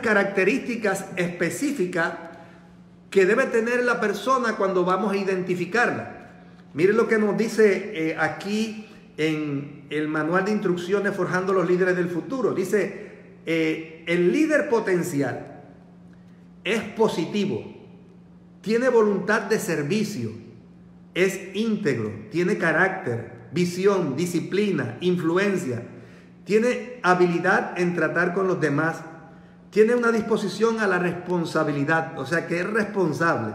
características específicas que debe tener la persona cuando vamos a identificarla. Miren lo que nos dice eh, aquí en el manual de instrucciones Forjando los líderes del futuro. Dice, eh, el líder potencial es positivo, tiene voluntad de servicio, es íntegro, tiene carácter, visión, disciplina, influencia, tiene habilidad en tratar con los demás, tiene una disposición a la responsabilidad, o sea que es responsable,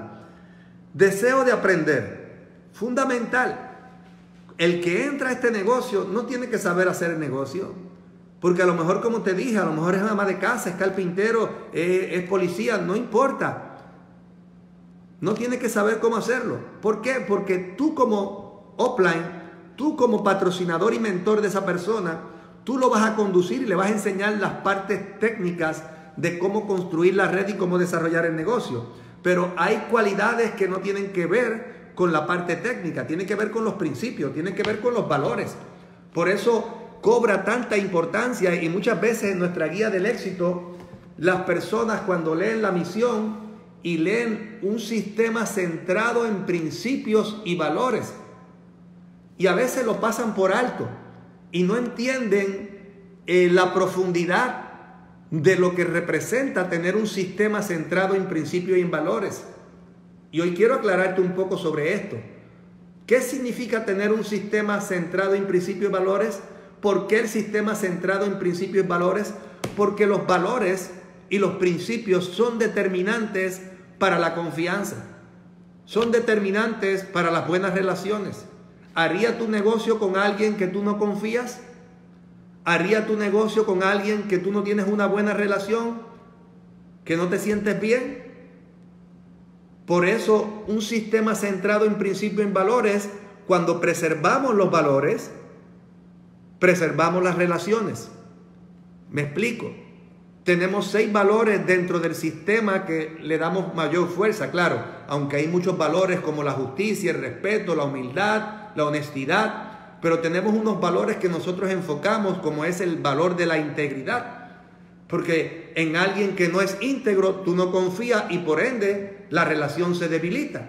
deseo de aprender, fundamental. El que entra a este negocio no tiene que saber hacer el negocio, porque a lo mejor, como te dije, a lo mejor es ama de casa, es carpintero, es, es policía, no importa. No tiene que saber cómo hacerlo. ¿Por qué? Porque tú como offline tú como patrocinador y mentor de esa persona, tú lo vas a conducir y le vas a enseñar las partes técnicas de cómo construir la red y cómo desarrollar el negocio. Pero hay cualidades que no tienen que ver con la parte técnica, tienen que ver con los principios, tienen que ver con los valores. Por eso cobra tanta importancia y muchas veces en nuestra guía del éxito, las personas cuando leen la misión y leen un sistema centrado en principios y valores, y a veces lo pasan por alto y no entienden eh, la profundidad de lo que representa tener un sistema centrado en principios y en valores. Y hoy quiero aclararte un poco sobre esto. ¿Qué significa tener un sistema centrado en principios y valores? ¿Por qué el sistema centrado en principios y valores? Porque los valores y los principios son determinantes para la confianza, son determinantes para las buenas relaciones, ¿Haría tu negocio con alguien que tú no confías? ¿Haría tu negocio con alguien que tú no tienes una buena relación? ¿Que no te sientes bien? Por eso un sistema centrado en principio en valores, cuando preservamos los valores, preservamos las relaciones. ¿Me explico? Tenemos seis valores dentro del sistema que le damos mayor fuerza, claro, aunque hay muchos valores como la justicia, el respeto, la humildad, la honestidad, pero tenemos unos valores que nosotros enfocamos como es el valor de la integridad. Porque en alguien que no es íntegro, tú no confías y por ende la relación se debilita.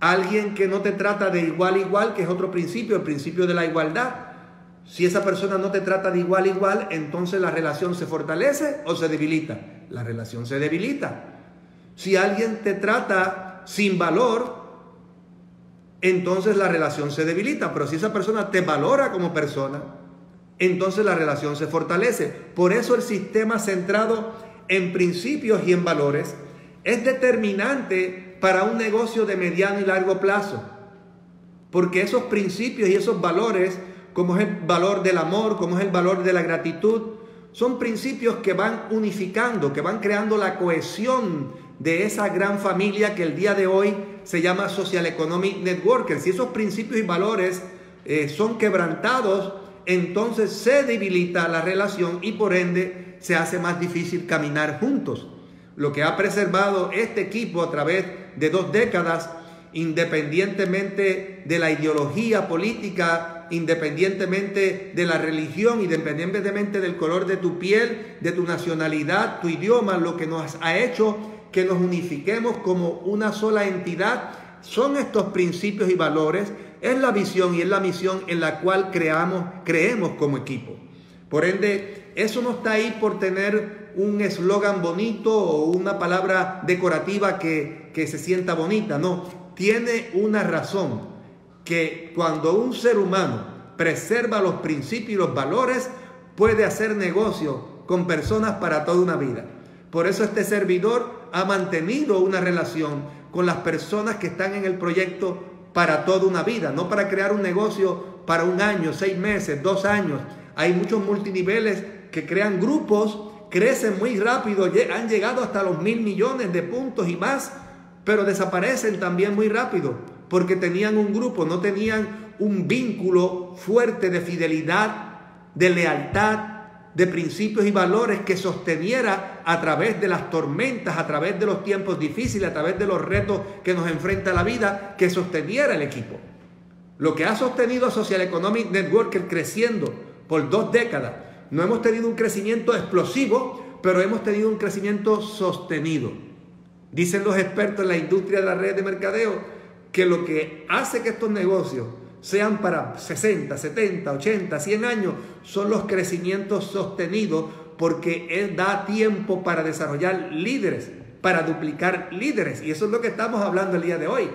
Alguien que no te trata de igual a igual, que es otro principio, el principio de la igualdad. Si esa persona no te trata de igual a igual, entonces la relación se fortalece o se debilita. La relación se debilita. Si alguien te trata sin valor, entonces la relación se debilita. Pero si esa persona te valora como persona, entonces la relación se fortalece. Por eso el sistema centrado en principios y en valores es determinante para un negocio de mediano y largo plazo. Porque esos principios y esos valores, como es el valor del amor, como es el valor de la gratitud, son principios que van unificando, que van creando la cohesión de esa gran familia que el día de hoy se llama Social Economic Networker. Si esos principios y valores eh, son quebrantados, entonces se debilita la relación y por ende se hace más difícil caminar juntos. Lo que ha preservado este equipo a través de dos décadas, independientemente de la ideología política, independientemente de la religión, independientemente del color de tu piel, de tu nacionalidad, tu idioma, lo que nos ha hecho que nos unifiquemos como una sola entidad. Son estos principios y valores, es la visión y es la misión en la cual creamos, creemos como equipo. Por ende, eso no está ahí por tener un eslogan bonito o una palabra decorativa que, que se sienta bonita, no, tiene una razón, que cuando un ser humano preserva los principios y los valores, puede hacer negocio con personas para toda una vida. Por eso este servidor ha mantenido una relación con las personas que están en el proyecto para toda una vida, no para crear un negocio para un año, seis meses, dos años. Hay muchos multiniveles que crean grupos, crecen muy rápido, han llegado hasta los mil millones de puntos y más, pero desaparecen también muy rápido porque tenían un grupo, no tenían un vínculo fuerte de fidelidad, de lealtad, de principios y valores que sosteniera a través de las tormentas, a través de los tiempos difíciles, a través de los retos que nos enfrenta la vida, que sosteniera el equipo. Lo que ha sostenido Social Economic Network creciendo por dos décadas, no hemos tenido un crecimiento explosivo, pero hemos tenido un crecimiento sostenido. Dicen los expertos en la industria de la red de mercadeo que lo que hace que estos negocios sean para 60, 70, 80, 100 años, son los crecimientos sostenidos porque Él da tiempo para desarrollar líderes, para duplicar líderes. Y eso es lo que estamos hablando el día de hoy.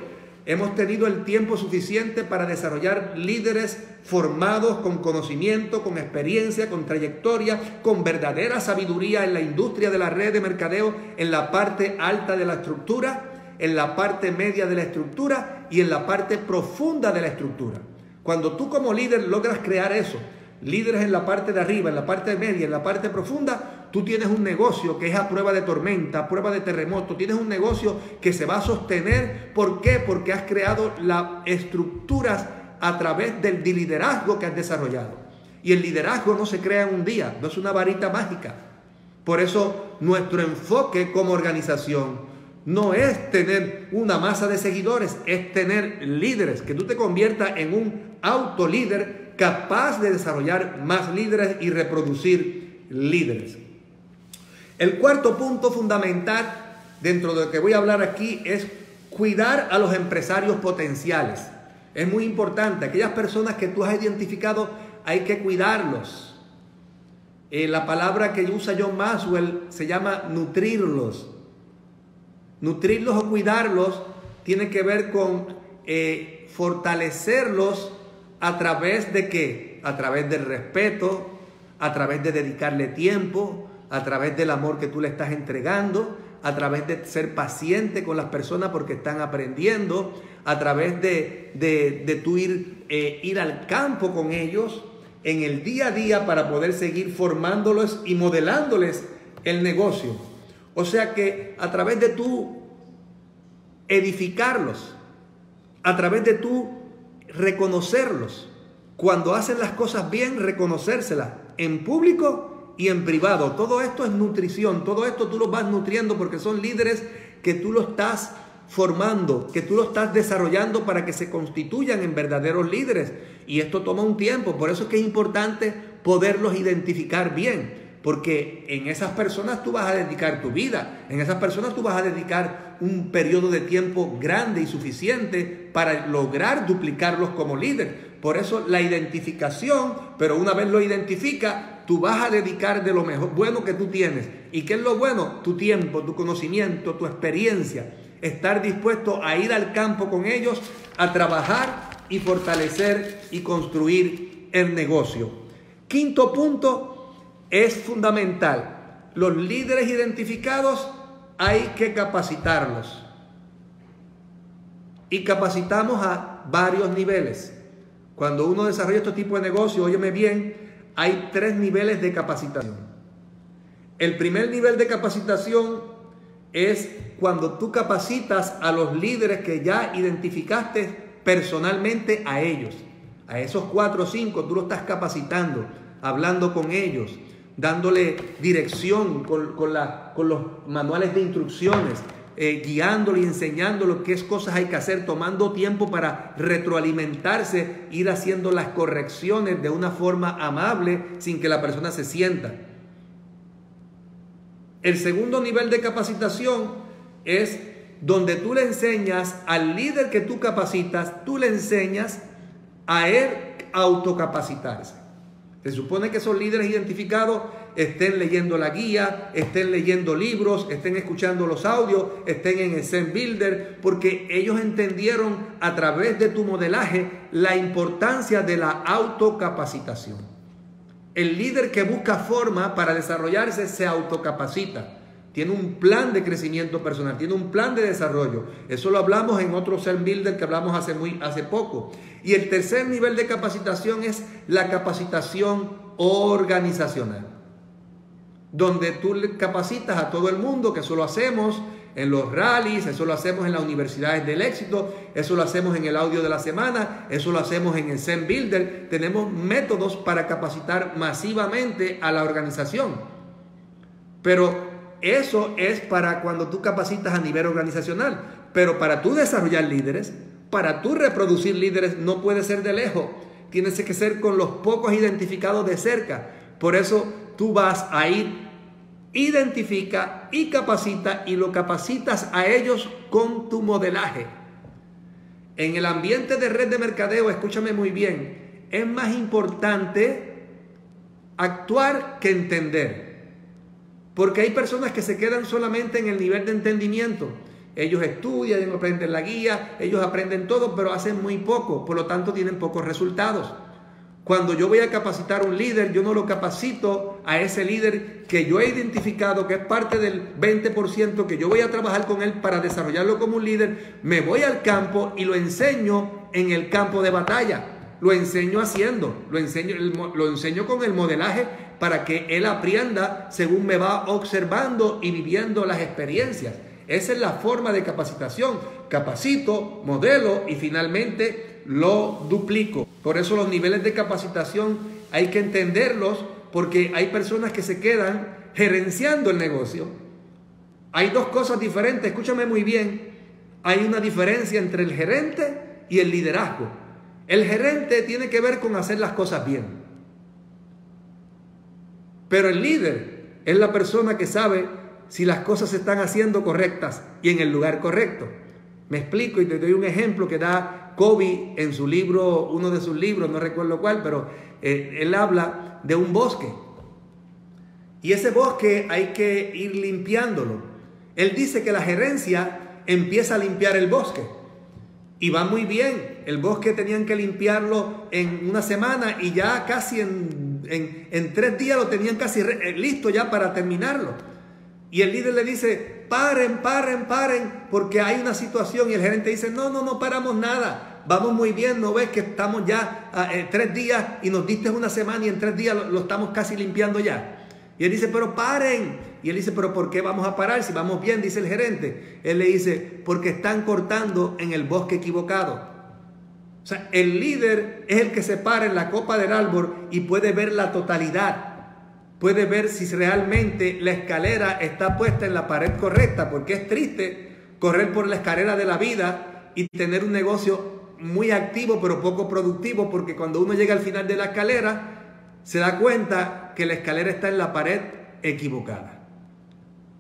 Hemos tenido el tiempo suficiente para desarrollar líderes formados con conocimiento, con experiencia, con trayectoria, con verdadera sabiduría en la industria de la red de mercadeo, en la parte alta de la estructura, en la parte media de la estructura y en la parte profunda de la estructura. Cuando tú como líder logras crear eso, líderes en la parte de arriba, en la parte media, en la parte profunda, tú tienes un negocio que es a prueba de tormenta, a prueba de terremoto, tienes un negocio que se va a sostener. ¿Por qué? Porque has creado las estructuras a través del liderazgo que has desarrollado. Y el liderazgo no se crea en un día, no es una varita mágica. Por eso nuestro enfoque como organización no es tener una masa de seguidores, es tener líderes, que tú te conviertas en un autolíder capaz de desarrollar más líderes y reproducir líderes. El cuarto punto fundamental dentro de lo que voy a hablar aquí es cuidar a los empresarios potenciales. Es muy importante, aquellas personas que tú has identificado hay que cuidarlos. Eh, la palabra que usa John Maxwell se llama nutrirlos. Nutrirlos o cuidarlos tiene que ver con eh, fortalecerlos ¿A través de qué? A través del respeto, a través de dedicarle tiempo, a través del amor que tú le estás entregando, a través de ser paciente con las personas porque están aprendiendo, a través de, de, tú ir, eh, ir al campo con ellos en el día a día para poder seguir formándolos y modelándoles el negocio. O sea que a través de tú edificarlos, a través de tú reconocerlos. Cuando hacen las cosas bien, reconocérselas en público y en privado. Todo esto es nutrición, todo esto tú lo vas nutriendo porque son líderes que tú lo estás formando, que tú lo estás desarrollando para que se constituyan en verdaderos líderes. Y esto toma un tiempo, por eso es que es importante poderlos identificar bien. Porque en esas personas tú vas a dedicar tu vida, en esas personas tú vas a dedicar un periodo de tiempo grande y suficiente para lograr duplicarlos como líder. Por eso la identificación, pero una vez lo identifica, tú vas a dedicar de lo mejor bueno que tú tienes. ¿Y qué es lo bueno? Tu tiempo, tu conocimiento, tu experiencia. Estar dispuesto a ir al campo con ellos, a trabajar y fortalecer y construir el negocio. Quinto punto, es fundamental. Los líderes identificados hay que capacitarlos. Y capacitamos a varios niveles. Cuando uno desarrolla este tipo de negocio, óyeme bien, hay tres niveles de capacitación. El primer nivel de capacitación es cuando tú capacitas a los líderes que ya identificaste personalmente a ellos. A esos cuatro o cinco tú los estás capacitando, hablando con ellos, dándole dirección con, con, los manuales de instrucciones, eh, guiándolo y enseñándolo qué cosas hay que hacer, tomando tiempo para retroalimentarse, ir haciendo las correcciones de una forma amable sin que la persona se sienta. El segundo nivel de capacitación es donde tú le enseñas al líder que tú capacitas, tú le enseñas a él autocapacitarse. Se supone que esos líderes identificados estén leyendo la guía, estén leyendo libros, estén escuchando los audios, estén en el Zen Builder, porque ellos entendieron a través de tu modelaje la importancia de la autocapacitación. El líder que busca forma para desarrollarse se autocapacita. Tiene un plan de crecimiento personal, tiene un plan de desarrollo. Eso lo hablamos en otro Zen Builder que hablamos hace, muy, hace poco. Y el tercer nivel de capacitación es la capacitación organizacional, donde tú capacitas a todo el mundo, que eso lo hacemos en los rallies, eso lo hacemos en las universidades del éxito, eso lo hacemos en el audio de la semana, eso lo hacemos en el Zen Builder. Tenemos métodos para capacitar masivamente a la organización. Pero eso es para cuando tú capacitas a nivel organizacional. Pero para tú desarrollar líderes, para tú reproducir líderes, no puede ser de lejos. Tienes que ser con los pocos identificados de cerca. Por eso tú vas a ir identifica y capacita y lo capacitas a ellos con tu modelaje. En el ambiente de red de mercadeo, escúchame muy bien, es más importante actuar que entender. Porque hay personas que se quedan solamente en el nivel de entendimiento. Ellos estudian, aprenden la guía, ellos aprenden todo, pero hacen muy poco, por lo tanto tienen pocos resultados. Cuando yo voy a capacitar a un líder, yo no lo capacito a ese líder que yo he identificado que es parte del 20% que yo voy a trabajar con él para desarrollarlo como un líder. Me voy al campo y lo enseño en el campo de batalla. Lo enseño haciendo, lo enseño, lo enseño con el modelaje para que él aprenda según me va observando y viviendo las experiencias. Esa es la forma de capacitación. Capacito, modelo y finalmente lo duplico. Por eso los niveles de capacitación hay que entenderlos porque hay personas que se quedan gerenciando el negocio. Hay dos cosas diferentes, escúchame muy bien. Hay una diferencia entre el gerente y el liderazgo. El gerente tiene que ver con hacer las cosas bien. Pero el líder es la persona que sabe si las cosas se están haciendo correctas y en el lugar correcto. Me explico y te doy un ejemplo que da Kobe en su libro, uno de sus libros, no recuerdo cuál, pero eh, él habla de un bosque. Y ese bosque hay que ir limpiándolo. Él dice que la gerencia empieza a limpiar el bosque. Y va muy bien. El bosque tenían que limpiarlo en una semana y ya casi en, en tres días lo tenían casi eh, listo ya para terminarlo. Y el líder le dice, paren, paren, paren, porque hay una situación. Y el gerente dice, no, no, no paramos nada. Vamos muy bien, ¿no ves que estamos ya a, eh, tres días y nos diste una semana y en tres días lo, estamos casi limpiando ya? Y él dice, pero paren. Y él dice, pero ¿por qué vamos a parar si vamos bien? Dice el gerente. Él le dice, porque están cortando en el bosque equivocado. O sea, el líder es el que se para en la copa del árbol y puede ver la totalidad puede ver si realmente la escalera está puesta en la pared correcta, porque es triste correr por la escalera de la vida y tener un negocio muy activo pero poco productivo, porque cuando uno llega al final de la escalera, se da cuenta que la escalera está en la pared equivocada.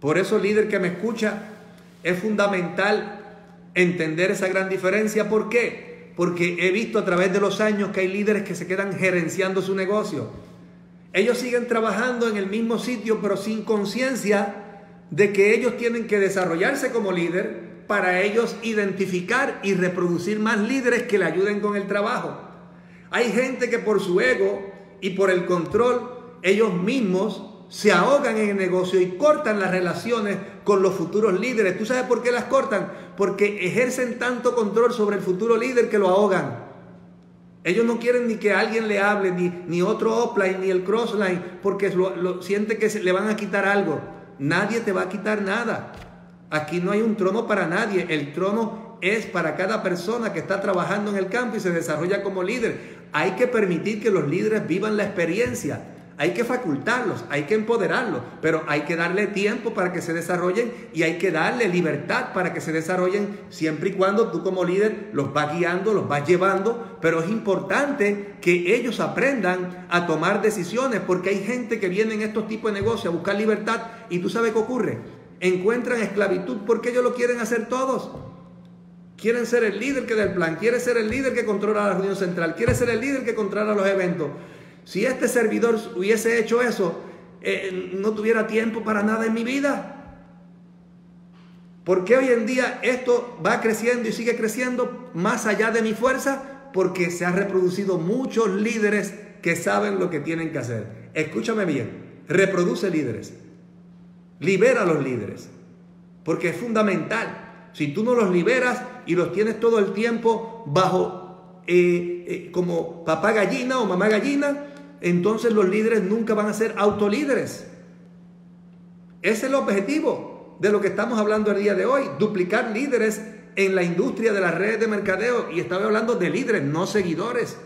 Por eso, líder que me escucha, es fundamental entender esa gran diferencia. ¿Por qué? Porque he visto a través de los años que hay líderes que se quedan gerenciando su negocio ellos siguen trabajando en el mismo sitio, pero sin conciencia de que ellos tienen que desarrollarse como líder para ellos identificar y reproducir más líderes que le ayuden con el trabajo. Hay gente que por su ego y por el control, ellos mismos se ahogan en el negocio y cortan las relaciones con los futuros líderes. ¿Tú sabes por qué las cortan? Porque ejercen tanto control sobre el futuro líder que lo ahogan. Ellos no quieren ni que alguien le hable, ni, ni otro offline, ni el crossline, porque siente que se, le van a quitar algo. Nadie te va a quitar nada. Aquí no hay un trono para nadie. El trono es para cada persona que está trabajando en el campo y se desarrolla como líder. Hay que permitir que los líderes vivan la experiencia. Hay que facultarlos, hay que empoderarlos, pero hay que darle tiempo para que se desarrollen y hay que darle libertad para que se desarrollen siempre y cuando tú como líder los vas guiando, los vas llevando, pero es importante que ellos aprendan a tomar decisiones porque hay gente que viene en estos tipos de negocios a buscar libertad y tú sabes qué ocurre. Encuentran esclavitud porque ellos lo quieren hacer todos. Quieren ser el líder que del plan, quiere ser el líder que controla la reunión central, quiere ser el líder que controla los eventos. Si este servidor hubiese hecho eso, eh, no tuviera tiempo para nada en mi vida. ¿Por qué hoy en día esto va creciendo y sigue creciendo más allá de mi fuerza? Porque se han reproducido muchos líderes que saben lo que tienen que hacer. Escúchame bien, reproduce líderes, libera a los líderes, porque es fundamental. Si tú no los liberas y los tienes todo el tiempo bajo eh, eh, como papá gallina o mamá gallina, entonces los líderes nunca van a ser autolíderes. Ese es el objetivo de lo que estamos hablando el día de hoy, duplicar líderes en la industria de las redes de mercadeo. Y estaba hablando de líderes, no seguidores.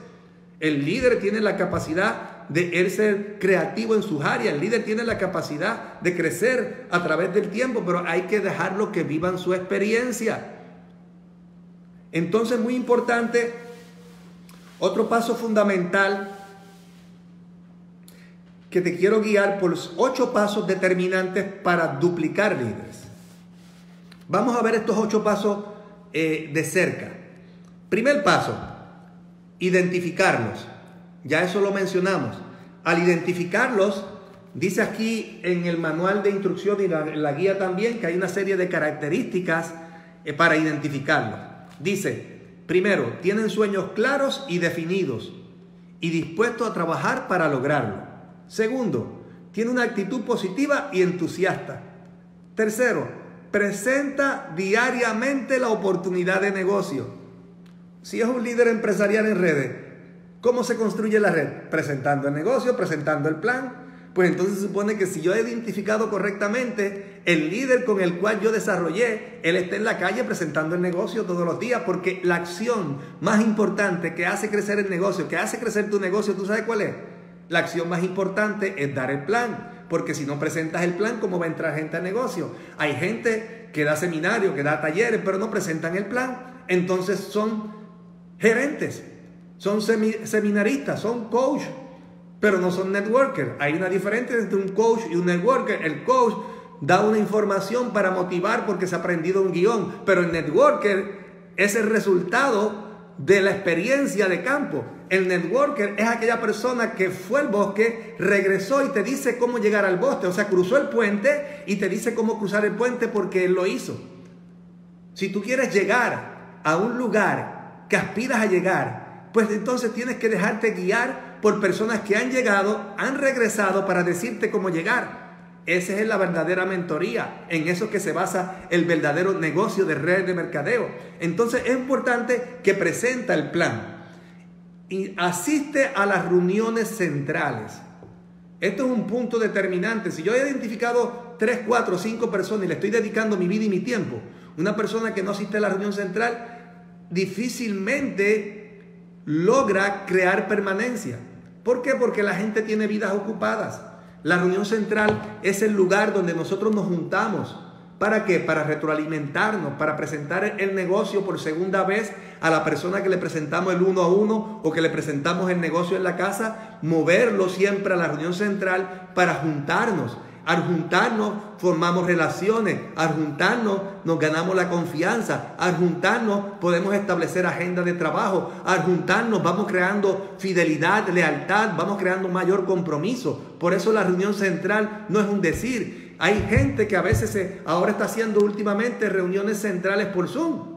El líder tiene la capacidad de ser creativo en sus áreas. El líder tiene la capacidad de crecer a través del tiempo, pero hay que dejarlo que vivan su experiencia. Entonces, muy importante, otro paso fundamental que te quiero guiar por los ocho pasos determinantes para duplicar líderes. Vamos a ver estos ocho pasos eh, de cerca. Primer paso, identificarlos. Ya eso lo mencionamos. Al identificarlos, dice aquí en el manual de instrucción y la, la guía también que hay una serie de características eh, para identificarlos. Dice, primero, tienen sueños claros y definidos y dispuestos a trabajar para lograrlo. Segundo, tiene una actitud positiva y entusiasta. Tercero, presenta diariamente la oportunidad de negocio. Si es un líder empresarial en redes, ¿cómo se construye la red? Presentando el negocio, presentando el plan. Pues entonces supone que si yo he identificado correctamente el líder con el cual yo desarrollé, él está en la calle presentando el negocio todos los días, porque la acción más importante que hace crecer el negocio, que hace crecer tu negocio, ¿tú sabes cuál es? La acción más importante es dar el plan. Porque si no presentas el plan, ¿cómo va a entrar gente al negocio? Hay gente que da seminarios, que da talleres, pero no presentan el plan. Entonces son gerentes, son seminaristas, son coach, pero no son networkers. Hay una diferencia entre un coach y un networker. El coach da una información para motivar porque se ha aprendido un guion, pero el networker es el resultado de la experiencia de campo. El networker es aquella persona que fue al bosque, regresó y te dice cómo llegar al bosque. O sea, cruzó el puente y te dice cómo cruzar el puente porque él lo hizo. Si tú quieres llegar a un lugar que aspiras a llegar, pues entonces tienes que dejarte guiar por personas que han llegado, han regresado para decirte cómo llegar. Esa es la verdadera mentoría, en eso que se basa el verdadero negocio de red de mercadeo. Entonces es importante que presenta el plan y asiste a las reuniones centrales. Esto es un punto determinante. Si yo he identificado 3, 4, 5 personas y le estoy dedicando mi vida y mi tiempo, una persona que no asiste a la reunión central difícilmente logra crear permanencia. ¿Por qué? Porque la gente tiene vidas ocupadas. La reunión central es el lugar donde nosotros nos juntamos. ¿Para qué? Para retroalimentarnos, para presentar el negocio por segunda vez a la persona que le presentamos el uno a uno o que le presentamos el negocio en la casa, moverlo siempre a la reunión central para juntarnos. Al juntarnos formamos relaciones, al juntarnos nos ganamos la confianza, al juntarnos podemos establecer agenda de trabajo, al juntarnos vamos creando fidelidad, lealtad, vamos creando mayor compromiso. Por eso la reunión central no es un decir. Hay gente que a veces se, ahora está haciendo últimamente reuniones centrales por Zoom.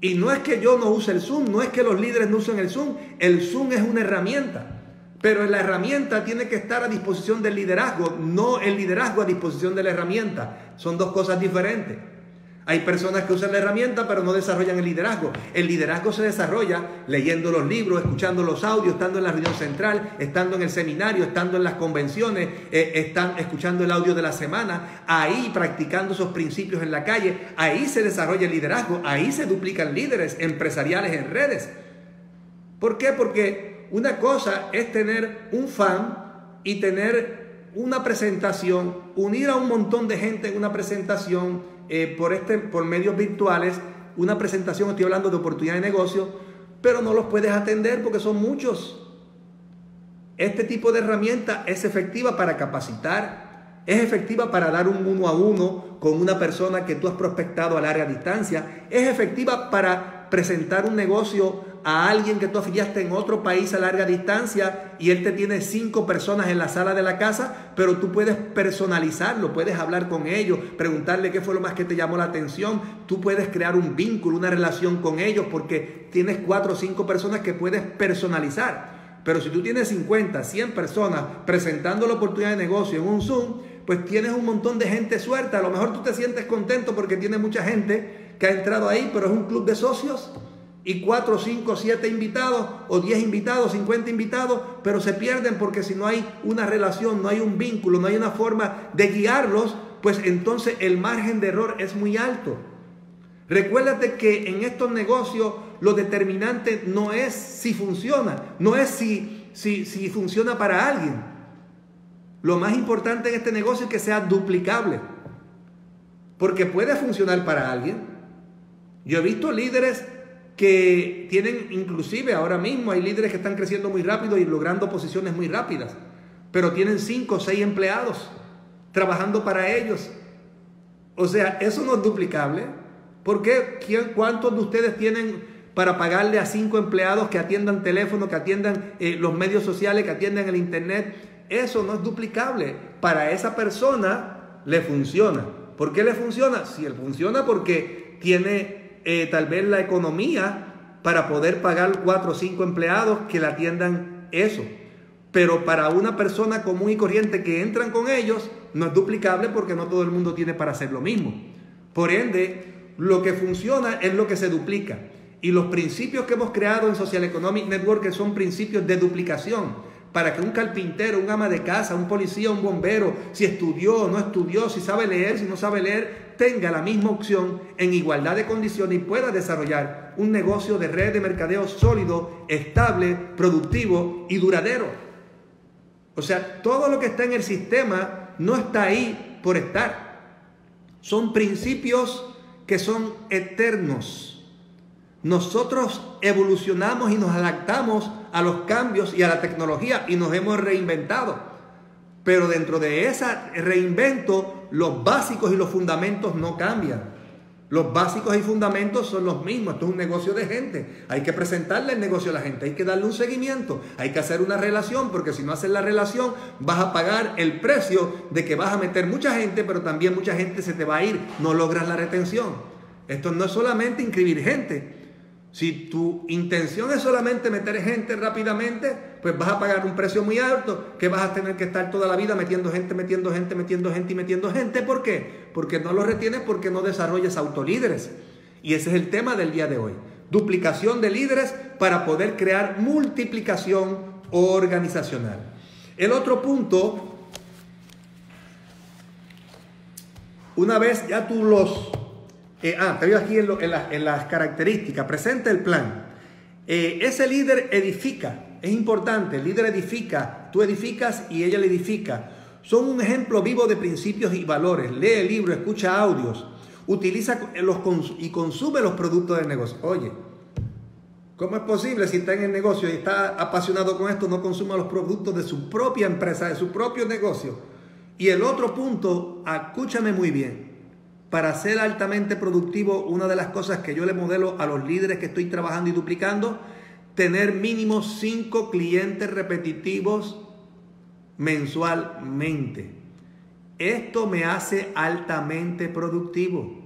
Y no es que yo no use el Zoom, no es que los líderes no usen el Zoom, el Zoom es una herramienta. Pero la herramienta tiene que estar a disposición del liderazgo, no el liderazgo a disposición de la herramienta. Son dos cosas diferentes. Hay personas que usan la herramienta pero no desarrollan el liderazgo. El liderazgo se desarrolla leyendo los libros, escuchando los audios, estando en la reunión central, estando en el seminario, estando en las convenciones, eh, están escuchando el audio de la semana, ahí practicando esos principios en la calle. Ahí se desarrolla el liderazgo, ahí se duplican líderes empresariales en redes. ¿Por qué? Porque una cosa es tener un fan y tener una presentación, unir a un montón de gente en una presentación eh, por, este, por medios virtuales, una presentación, estoy hablando de oportunidad de negocio, pero no los puedes atender porque son muchos. Este tipo de herramienta es efectiva para capacitar, es efectiva para dar un uno a uno con una persona que tú has prospectado a larga distancia, es efectiva para presentar un negocio a alguien que tú afiliaste en otro país a larga distancia y él te tiene cinco personas en la sala de la casa, pero tú puedes personalizarlo, puedes hablar con ellos, preguntarle qué fue lo más que te llamó la atención, tú puedes crear un vínculo, una relación con ellos porque tienes cuatro o cinco personas que puedes personalizar. Pero si tú tienes 50, 100 personas presentando la oportunidad de negocio en un Zoom, pues tienes un montón de gente suelta. A lo mejor tú te sientes contento porque tiene mucha gente que ha entrado ahí, pero es un club de socios y 4, 5, 7 invitados o 10 invitados, 50 invitados, pero se pierden porque si no hay una relación, no hay un vínculo, no hay una forma de guiarlos, pues entonces el margen de error es muy alto. Recuérdate que en estos negocios lo determinante no es si funciona, no es si, si, si funciona para alguien. Lo más importante en este negocio es que sea duplicable, porque puede funcionar para alguien. Yo he visto líderes que tienen inclusive ahora mismo hay líderes que están creciendo muy rápido y logrando posiciones muy rápidas. pero tienen cinco o seis empleados trabajando para ellos. O sea, eso no es duplicable. ¿Por qué? ¿Cuántos de ustedes tienen para pagarle a cinco empleados que atiendan teléfono, que atiendan eh, los medios sociales, que atiendan el internet? Eso no es duplicable. Para esa persona le funciona. ¿Por qué le funciona? Si él funciona porque tiene eh, tal vez la economía para poder pagar cuatro o cinco empleados que le atiendan eso. Pero para una persona común y corriente que entran con ellos, no es duplicable porque no todo el mundo tiene para hacer lo mismo. Por ende, lo que funciona es lo que se duplica. Y los principios que hemos creado en Social Economic Network son principios de duplicación. Para que un carpintero, un ama de casa, un policía, un bombero, si estudió o no estudió, si sabe leer, si no sabe leer, tenga la misma opción en igualdad de condiciones y pueda desarrollar un negocio de red de mercadeo sólido, estable, productivo y duradero. O sea, todo lo que está en el sistema no está ahí por estar. Son principios que son eternos. Nosotros evolucionamos y nos adaptamos a los cambios y a la tecnología y nos hemos reinventado. Pero dentro de ese reinvento, los básicos y los fundamentos no cambian. Los básicos y fundamentos son los mismos. Esto es un negocio de gente. Hay que presentarle el negocio a la gente. Hay que darle un seguimiento. Hay que hacer una relación. Porque si no haces la relación, vas a pagar el precio de que vas a meter mucha gente, pero también mucha gente se te va a ir. No logras la retención. Esto no es solamente inscribir gente. Si tu intención es solamente meter gente rápidamente, pues vas a pagar un precio muy alto, que vas a tener que estar toda la vida metiendo gente, metiendo gente, metiendo gente y metiendo gente. ¿Por qué? Porque no lo retienes, porque no desarrollas autolíderes. Y ese es el tema del día de hoy. Duplicación de líderes para poder crear multiplicación organizacional. El otro punto, una vez ya tú los eh, ah, te veo aquí en, las características. Presenta el plan. Eh, ese líder edifica. Es importante. El líder edifica. Tú edificas y ella le edifica. Son un ejemplo vivo de principios y valores. Lee el libro, escucha audios. Utiliza los y consume los productos del negocio. Oye, ¿cómo es posible si está en el negocio y está apasionado con esto, no consuma los productos de su propia empresa, de su propio negocio? Y el otro punto, escúchame muy bien para ser altamente productivo, una de las cosas que yo le modelo a los líderes que estoy trabajando y duplicando, tener mínimo cinco clientes repetitivos mensualmente. Esto me hace altamente productivo.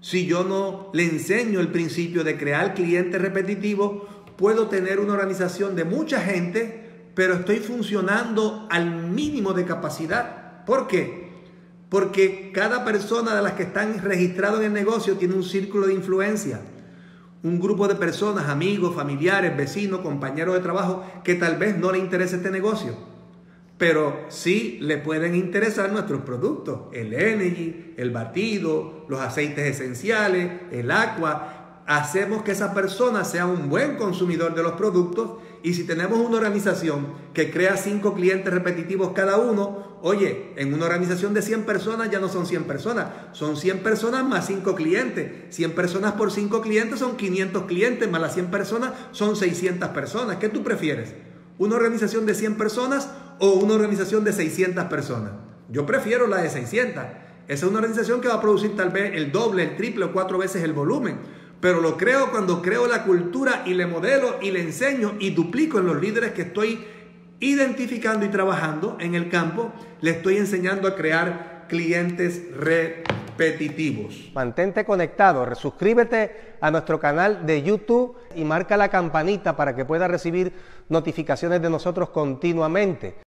Si yo no le enseño el principio de crear clientes repetitivos, puedo tener una organización de mucha gente, pero estoy funcionando al mínimo de capacidad. ¿Por qué? Porque cada persona de las que están registrados en el negocio tiene un círculo de influencia. Un grupo de personas, amigos, familiares, vecinos, compañeros de trabajo, que tal vez no le interese este negocio. Pero sí le pueden interesar nuestros productos. El energy, el batido, los aceites esenciales, el agua. Hacemos que esa persona sea un buen consumidor de los productos y si tenemos una organización que crea cinco clientes repetitivos cada uno, oye, en una organización de 100 personas ya no son 100 personas, son 100 personas más 5 clientes. 100 personas por 5 clientes son 500 clientes, más las 100 personas son 600 personas. ¿Qué tú prefieres? ¿Una organización de 100 personas o una organización de 600 personas? Yo prefiero la de 600. Esa es una organización que va a producir tal vez el doble, el triple o cuatro veces el volumen pero lo creo cuando creo la cultura y le modelo y le enseño y duplico en los líderes que estoy identificando y trabajando en el campo, le estoy enseñando a crear clientes repetitivos. Mantente conectado, suscríbete a nuestro canal de YouTube y marca la campanita para que puedas recibir notificaciones de nosotros continuamente.